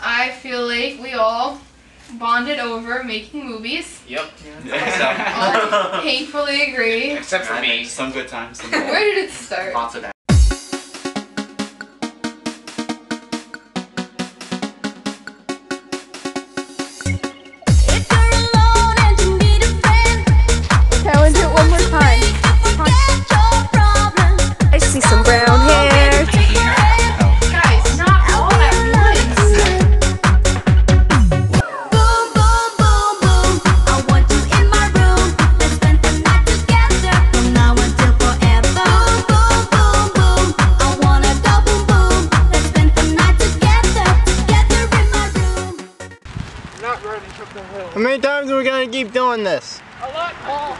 I feel like we all bonded over making movies. Yep. Yeah, All painfully agree. Except for me. Some good times. Some bad. Where did it start? Lots of that. Not up the hill. How many times are we going to keep doing this? A lot, Paul.